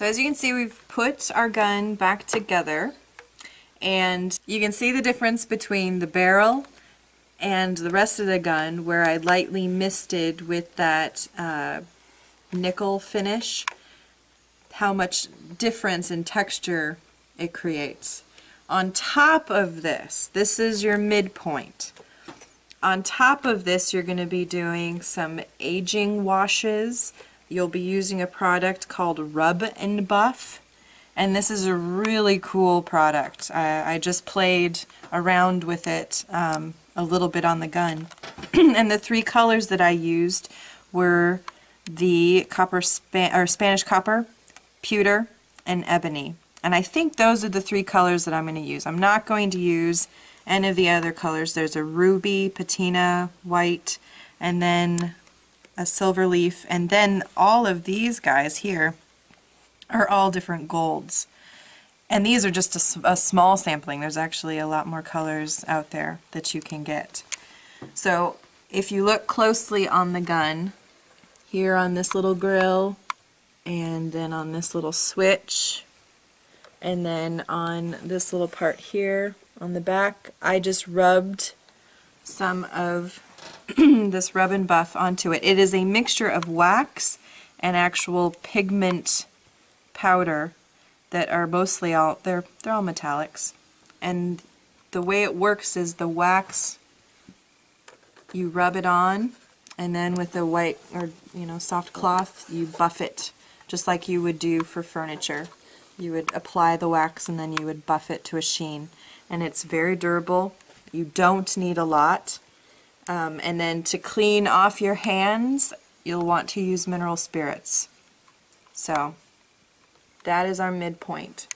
So as you can see, we've put our gun back together and you can see the difference between the barrel and the rest of the gun where I lightly misted with that uh, nickel finish, how much difference in texture it creates. On top of this, this is your midpoint. On top of this, you're going to be doing some aging washes. You'll be using a product called Rub and Buff. And this is a really cool product. I, I just played around with it um, a little bit on the gun. and the three colors that I used were the copper Spa or Spanish copper, pewter, and ebony. And I think those are the three colors that I'm going to use. I'm not going to use any of the other colors. There's a ruby, patina, white, and then a silver leaf, and then all of these guys here are all different golds. And these are just a, a, small sampling. There's actually a lot more colors out there that you can get. So if you look closely on the gun, here on this little grill, and then on this little switch, and then on this little part here on the back, I just rubbed some of this rub and buff onto it. It is a mixture of wax and actual pigment powder that are mostly all, they're, they're all metallics. And the way it works is the wax, you rub it on, and then with a white or, you know, soft cloth, you buff it, just like you would do for furniture. You would apply the wax and then you would buff it to a sheen. And it's very durable. You don't need a lot. Um, and then to clean off your hands, you'll want to use mineral spirits. So that is our midpoint.